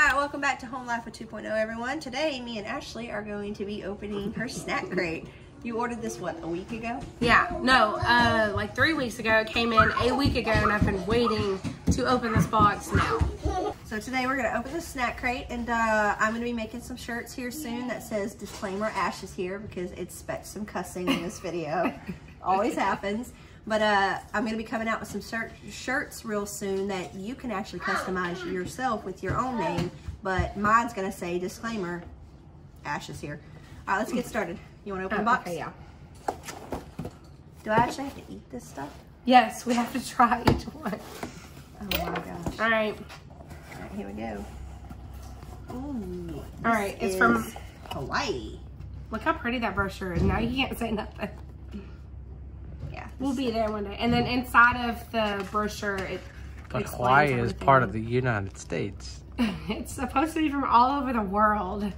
Alright, welcome back to Home Life with 2.0 everyone. Today, me and Ashley are going to be opening her snack crate. You ordered this, what, a week ago? Yeah, no, uh, like three weeks ago. It came in a week ago, and I've been waiting to open this box now. So today we're going to open the snack crate, and uh, I'm going to be making some shirts here soon that says disclaimer Ash is here because it expects some cussing in this video. Always happens. But uh, I'm going to be coming out with some shirts real soon that you can actually customize yourself with your own name. But mine's going to say disclaimer, Ash is here. All right, let's get started. You want to open the box? Okay, yeah. Do I actually have to eat this stuff? Yes, we have to try each one. Oh my gosh. All right. All right, here we go. Ooh. All right, it's from- Hawaii. Look how pretty that brochure is. Now you can't say nothing. Yeah. We'll be there one day. And then inside of the brochure, it But explains Hawaii is part of the. United States. it's supposed to be from all over the world.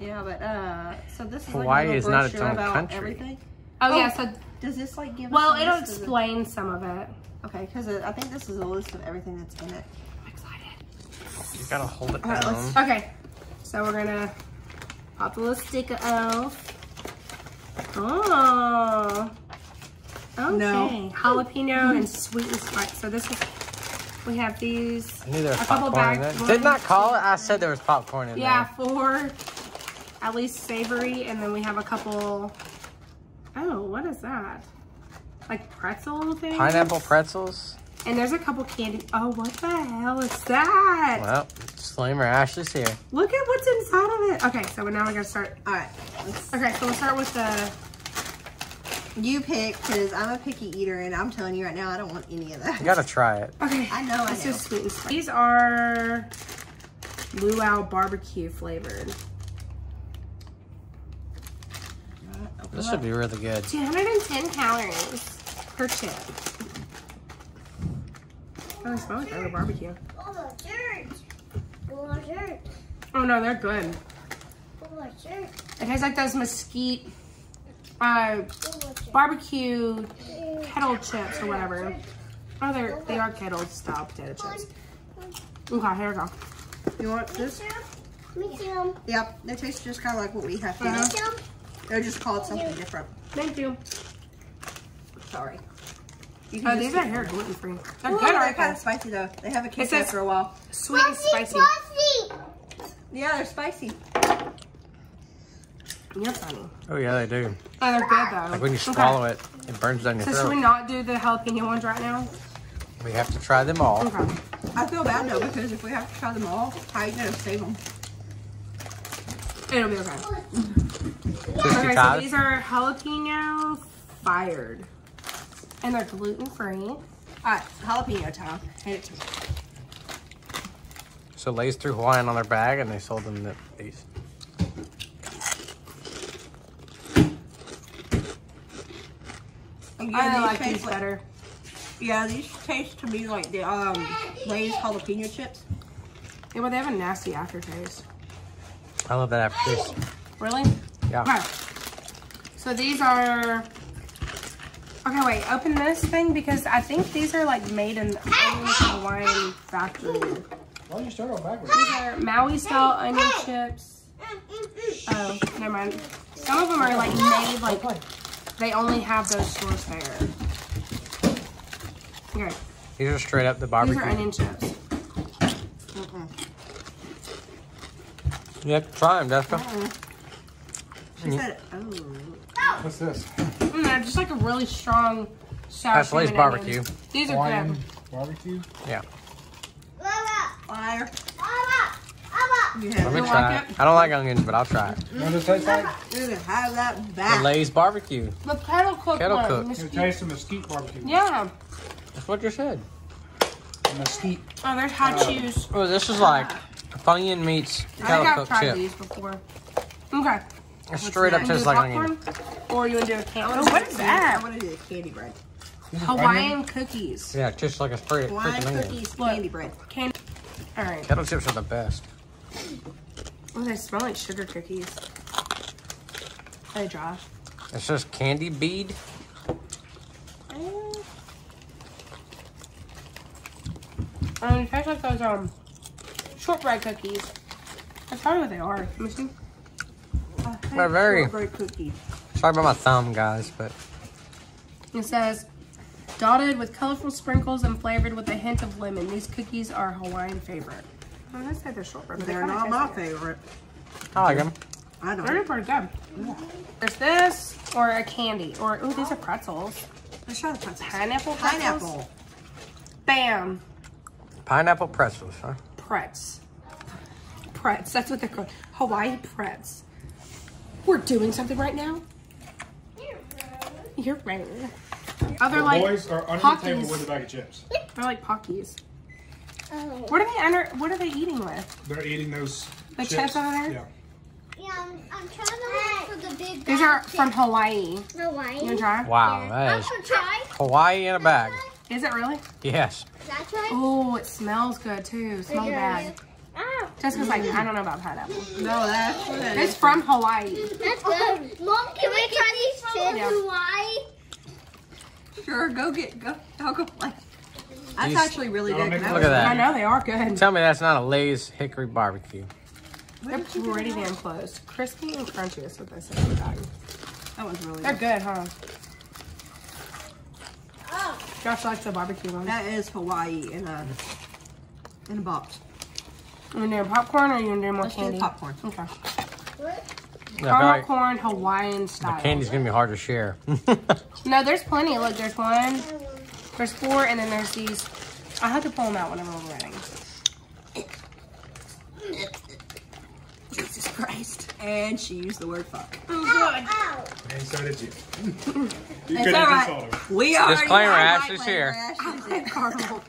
Yeah, but uh, so this is Hawaii like a is not its brochure own about country. Everything. Oh, Oh. yeah, so, Does this like give? well, us a it'll list of the- explain some of it. Okay, because I think this is a list of everything that's in it. I'm excited. You gotta hold it down. let's- Okay, so we're gonna pop a little sticker off. Oh, okay. No. Jalapeno mm-hmm. and sweet and spice. So this is, we have these. I knew there was a couple popcorn in bags. it. Did not call it. I said there was popcorn in there. Yeah, four, at least savory, and then we have a couple. Oh, what is that? Like pretzel thing? Pineapple pretzels. And there's a couple candy. Oh, what the hell is that? Well, disclaimer, Ashley's here. Look at what's inside of it. Okay, so now we're gonna start. All right, Okay, so we'll start with the you pick because I'm a picky eater and I'm telling you right now I don't want any of that. You gotta try it. Okay. I know, I This know. is sweet and spicy. These are luau barbecue flavored. This should be really good. 210 calories per chip. Oh, they smell like regular barbecue. Oh, shirt. Oh. Oh no, they're good. Oh. It tastes like those mesquite uh, barbecue kettle chips or whatever. Oh, they're they are kettle style potato chips. Okay, here we go. You want this? Me too. Yep, they taste just kind of like what we have here. They're just called something different. Thank you. Sorry. You oh, these are here gluten free. They're Ooh, good, they're kind of spicy though. They have a kick It after a while. Sweet and spicy. Pussy. Yeah, they're spicy. You're funny. Oh yeah, they do. Oh, they're good though. Like when you Okay. swallow it, it burns down your So should we not do the jalapeno ones right now? We have to try them all. Okay. I feel bad though because if we have to try them all, how are you gonna save them? It'll be okay. Okay, so these are jalapeno fired. And they're gluten free. All uh, right, jalapeno time. Hand it to me. So Lay's threw Hawaiian on their bag and they sold them the, these. Again, I these like these better. Yeah, these taste to me like the um Lay's jalapeno chips. Yeah, but they have a nasty aftertaste. I love that aftertaste. Really? Yeah. Okay. So these are. Okay, wait. Open this thing because I think these are like made in the Hawaiian factory. Why don't you start on backwards? These are Maui style onion chips. Oh, never mind. Some of them are like made like they only have those stores there. Okay, These are straight up the barbecue. these barbecue. are onion chips. You have to try them, Jessica. She said, oh. What's this? Mm, they're just like a really strong sour That's Lay's barbecue. onions. These are Hawaiian good. barbecue? Yeah. You Let have me You try like it. I don't like onions, but I'll try it. You know what this tastes like? you have that The. Lay's barbecue. The kettle cooked Kettle one. cooked. It tastes of mesquite barbecue. Yeah. That's what you said. Mesquite. Oh, there's hot uh, cheese. Oh, this is like Funyun meets I think kettle I've cooked tried chip. these before. Okay. It's straight up You tastes like popcorn? onion. Or you want oh, to do a candy? I Oh, wanna what do is the- that? I want to do the candy bread. Hawaiian cookies. Yeah, just like a straight Hawaiian freaking onion. cookies, candy bread. Candy. All right. Kettle chips are the best. Oh, they smell like sugar cookies. They dry? It's just candy bead. Um, it tastes like those um shortbread cookies. That's probably what they are. Let me see. They're very- cookies. Sorry about my thumb, guys, but It says, dotted with colorful sprinkles and flavored with a hint of lemon. These cookies are Hawaiian favorite. Oh, I said they're shortbread, but They're kinda not my like it. favorite. I like them. I They're pretty good. There's this or a candy or oh, these are pretzels. Let's try the pretzels. Pineapple pretzels. Pineapple. Bam. Pineapple pretzels, huh? Pretz. Pretz. That's what they're called. Hawaii Pretz. We're doing something right now. You're right. They're The like boys are under the table with a bag of chips. they're like Pockies. Oh. What are they under? What are they eating with? They're eating those The chips. chips over there? Yeah. Yeah, I'm, I'm trying to look for the big These are from Hawaii. Hawaii. You wanna try? Wow, that I'm gonna try. Hawaii in a bag. Is it really? Yes. Can I try? Oh, it smells good too. Smell the bag. Ah, Jessica's like, I don't know about pineapple. No, that's what it It's is. from Hawaii. that's good. Mom, can we try these from Yeah. Hawaii? Sure, go get go. I'll go play. That's These- actually really good. make Look was- at I know they are good. Tell me that's not a Lay's Hickory Barbecue. They're pretty damn close. Crispy and crunchy is what they say on the bag. That was really They're good. good, huh? Oh, Josh likes the barbecue one. That is Hawaii in a in a box. You want to do popcorn or you want to do more Let's do candy? popcorn. Okay. Yeah, I feel Caramel like corn Hawaiian the style. candy's gonna be hard to share. No, there's plenty. Look, there's one, there's four, and then there's these. I have to pull them out whenever we're ready. Jesus Christ. And she used the word fuck. Oh ow. And so did you. you It's couldn't all have right. consoled her. We are Disclaimer, I Ash like is my here. Ash here.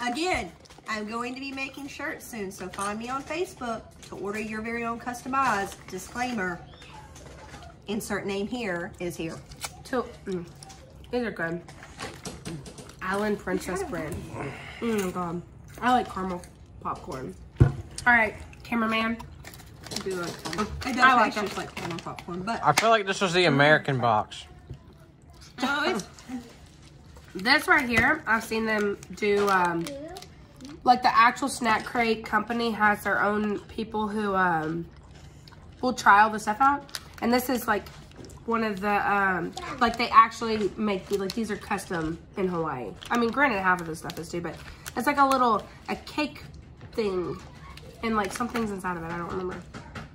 Again, I'm going to be making shirts soon, so find me on Facebook to order your very own customized disclaimer. Insert name here is here. Two. Mm. These are good. Island Princess brand. Oh my god. I like caramel popcorn. All right, cameraman. I do like caramel. It does I like taste just like caramel popcorn, but I feel like this was the American box. no, it's This right here, I've seen them do, um, like the actual snack crate company has their own people who um, will trial the stuff out. And this is like one of the, um, like they actually make, the- like these are custom in Hawaii. I mean, granted, half of this stuff is too, but it's like a little, a cake thing. And like some things inside of it, I don't remember.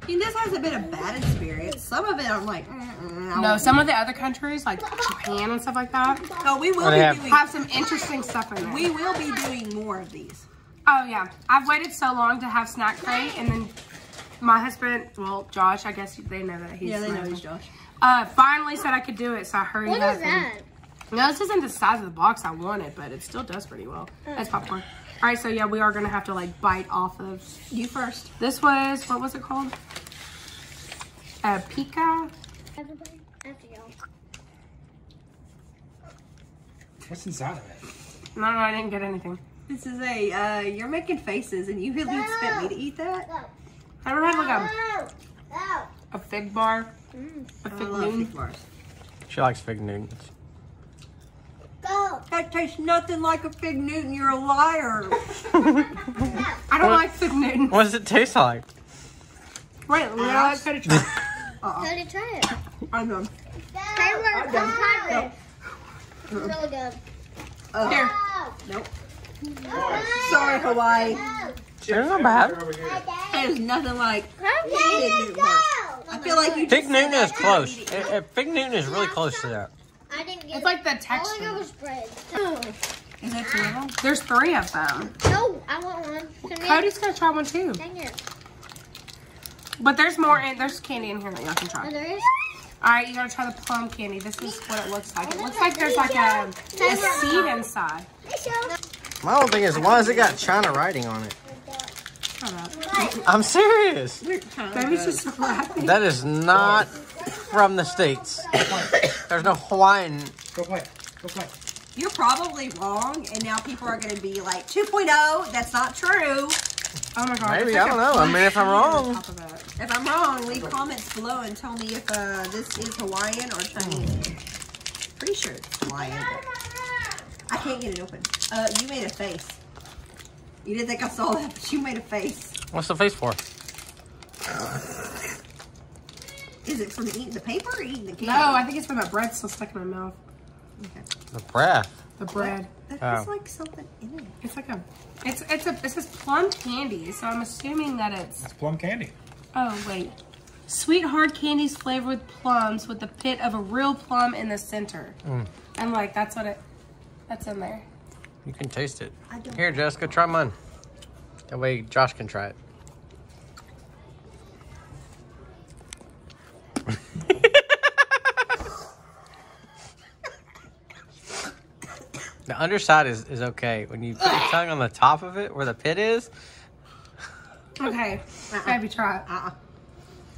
I mean, this hasn't been a bad experience. Some of it I'm like, mm, mm, No, won't- some of the other countries, like Japan and stuff like that, Oh, we will be have- doing. have some interesting stuff in there. We will be doing more of these. Oh yeah, I've waited so long to have snack crate, and then my husband, well, Josh, I guess they know that he's. Yeah, they know he's Josh. Uh, finally said I could do it, so I hurried What up. is and- that? No, this isn't the size of the box I wanted, but it still does pretty well. That's popcorn. All right, so yeah, we are gonna have to like bite off of. You first. This was what was it called? Uh, Pika. Everybody, after y'all. What's inside of it? No, no, I didn't get anything. This is a. Uh, you're making faces, and you really expect me to eat that? Go. I don't have like a, Go. Go. a fig bar, Mm. a I fig love Newton. fig bars. She likes fig Newtons. Go. That tastes nothing like a fig Newton. You're a liar. I don't What? like fig Newton. What does it taste like? Wait, let me let Cody try. Uh-uh. Go to try it. I'm done. Taylor, come try it. It's really good. Uh, Here. Nope. Sorry, Hawaii. It's not bad. Over here. Nothing like fig Newton. I feel like you Fig Newton is close. to me. Eh, eh, Fig Newton is really close to that. I didn't get It's like the All I got texture. was bread. Is that two of them? There's three of them. No, I want one. Can Cody's gonna try one too. Dang it. But there's more, in, there's candy in here that y'all can Oh, try. there is? All right, you gotta try the plum candy. This is what it looks like. It looks like there's like a, a seed inside. My whole thing is, why has it got China writing on it? Shut up. I'm serious. Baby's just so happy. That is not from the States. There's no Hawaiian. Go play. Go play. You're probably wrong, and now people are going to be like 2.0. That's not true. Oh my god. Maybe, I don't know. I mean, if I'm wrong. top of it. If I'm wrong, leave comments below and tell me if uh, this is Hawaiian or Chinese. Pretty sure it's Hawaiian. but I can't get it open. Uh, you made a face. You didn't think I saw that, but you made a face. What's the face for? Is it from eating the paper or eating the candy? No, I think it's from the bread still stuck in my mouth. The breath. The bread. There's Oh. like something in it. It's like a, it's it's a, it says plum candy, so I'm assuming that it's. It's plum candy. Oh wait, sweet hard candies flavored with plums, with the pit of a real plum in the center. Mm. I'm like, that's what it, that's in there. You can taste it. I don't. Here, Jessica, try mine. That way Josh can try it. the underside is, is okay. When you put your tongue on the top of it, where the pit is, Okay, uh-uh. maybe try it. Uh-uh.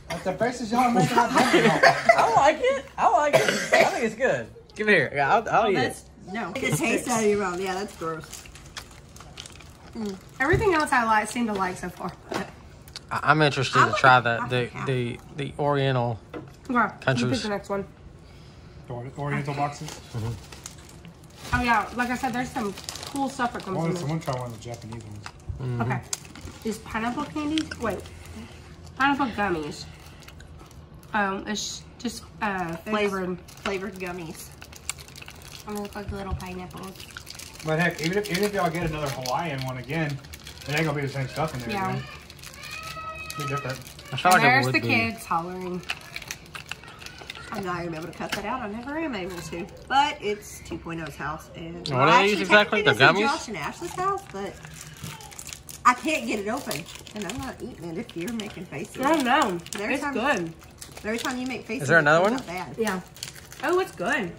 That's the faces y'all making up. I like it. I like it. I think it's good. Give it here. Yeah, I'll, I'll eat it. That's no. Get the taste out of your mouth. Yeah, that's gross. Everything else I like seem to like so far. I- I'm interested I to try it. the the, the the Oriental. Okay, you pick the next one. Ori- Oriental boxes. Oh yeah, like I said, there's some cool stuff that I comes wanted in someone to try one of the Japanese ones. there. Okay, is pineapple candies. Wait, pineapple gummies. Um, it's just uh flavored. Flavored gummies. They look like little pineapples. But heck, even if even if y'all get another Hawaiian one again, it ain't gonna be the same stuff in there. Yeah. Again. Be different. And like there's the be. kids hollering. I'm not gonna able to cut that out. I never am able to. But it's 2.0's house, and What are these actually, exactly? The this is gummies? Josh and Ashley's house, but I can't get it open, and I'm not eating it if you're making faces. Oh no, Every it's time- good. Every time you make faces, Is there another one? out Bad. Yeah. Oh, it's good.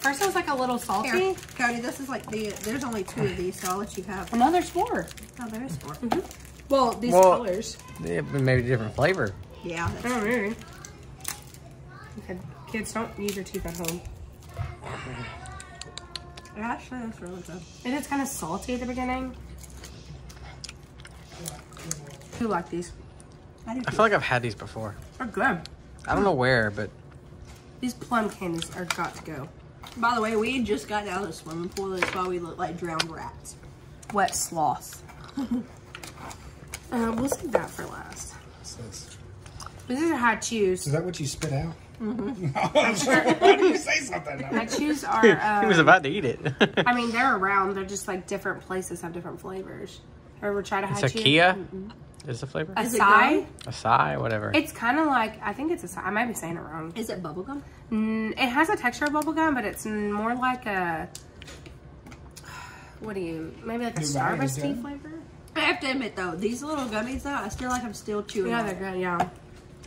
First it was like a little salty. Here, Cody, this is like the. There's only two of these, so I'll let you have. And now there's four. Oh, there is four. Mm-hmm. Well, these Well- colors. Yeah, but maybe different flavor. Yeah. That's, Oh, really? Okay, kids, don't use your teeth at home. actually, that's really good. It is kind of salty at the beginning. Who like these? I do I feel like I've had these before. They're good. I don't know where, but These plum candies are got to go. By the way, we just got out of the swimming pool. That's why we look like drowned rats. Wet sloth. uh, we'll save that for last. What's this? This is how I choose. Is that what you spit out? Mm-hmm. Why did you say something? I choose our. he was Uh, about to eat it. I mean, they're around. They're just like different places have different flavors. Ever try to it's have a Kia. Is the flavor? Is it Acai. Acai, whatever. It's kind of like I think it's a acai. I might be saying it wrong. Is it bubblegum? Mm, it has a texture of bubblegum, but it's more like a. What do you? Maybe like a New bag is Starburst done. flavor. I have to admit though, these little gummies though, I feel like I'm still chewing. Yeah, they're it. good. Yeah.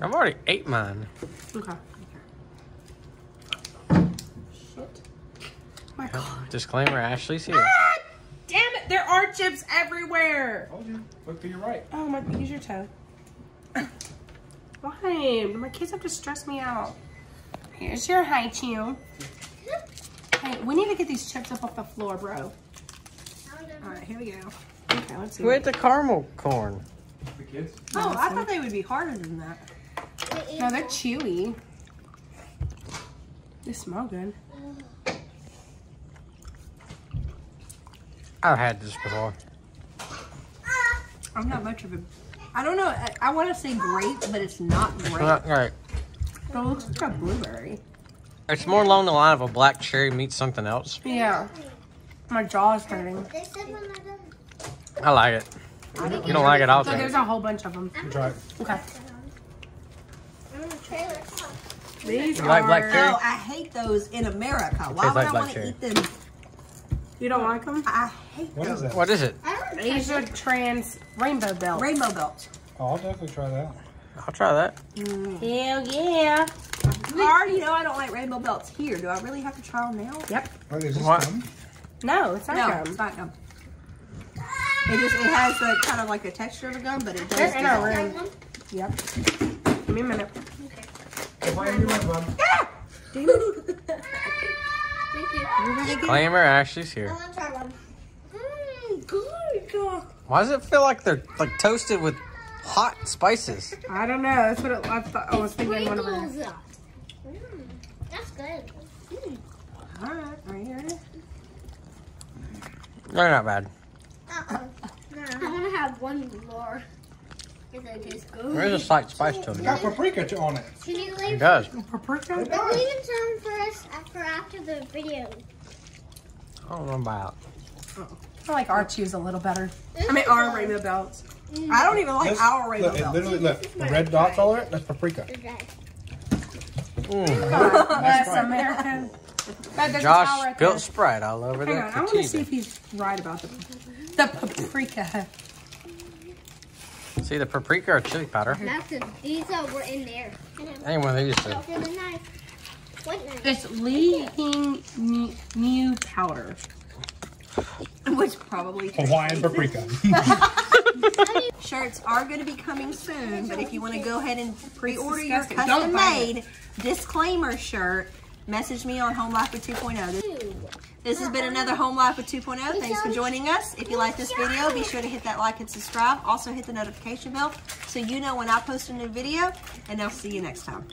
I've already ate mine. Okay. Shit. My God. Disclaimer: Ashley's here. Damn it! There are chips everywhere. Told you. Look to your right. Oh my! Use your toe. Why? My kids have to stress me out. Here's your Hi-Chew. Hey, we need to get these chips up off the floor, bro. All right, here we go. Okay, let's see. Who ate the caramel corn? The kids. Oh, I thought they would be harder than that. No, they're chewy. They smell good. I've had this before. I'm not much of a. I don't know. I, I want to say grape, but it's not grape. Not right. But it looks like a blueberry. It's more along the line of a black cherry meets something else. Yeah. My jaw's hurting. They said when I done. I like it. You don't like it, I'll So take there's a whole bunch of them. Try it. Okay. I'm in the trailer. These You like are. black cherry? No, I hate those in America. Why would like I want to eat them? You don't like them? I hate What those. is that? What is it? I don't These are trans rainbow belt. Rainbow belts. Oh, I'll definitely try that. I'll try that. Mm. Hell yeah. You already know I don't like rainbow belts here. Do I really have to try them now? Yep. Wait, is this What? gum? No, it's not No, gum. it's not gum. It just it has the kind of like the texture of a gum, but it does. They're in our dissolve. room. Yep. Give me a minute. Why you doing, bud? Thank you. Disclaimer: Ashley's here. want to try one. Mm, good. Why does it feel like they're like toasted with hot spices? I don't know. That's what it, I, thought, I was thinking. One of them. Pringles. Mm, that's good. Mm. All right, are you ready? They're not bad. Uh-oh. I want to have one more. If it tastes good. There's a slight spice to it. Got paprika on it. Can you It does. Paprika? Leave some for us for after the video. I don't know about. I like our cheese a little better. I mean, our rainbow belts. I don't even like This- our rainbow look, it belts. literally look the red dots all over it. That's paprika. Mm. That's American. That, there's a towel Josh right there. built Sprite all over Hang the, on, I want to see if he's right about the the paprika. See the paprika or chili powder? That's the, these uh, were in there. Any one of these two. Go for the knife. What knife? It's Li Hing Ni- New powder. Which probably Hawaiian paprika. shirts are going to be coming soon, but if you want to go ahead and pre-order your disgusting. Custom-made disclaimer shirt, message me on Home Life with 2.0. This, has been uh, another Home Life with 2.0. Thanks for joining us. If you like this video, be sure to hit that like and subscribe. Also hit the notification bell so you know when I post a new video, and I'll see you next time.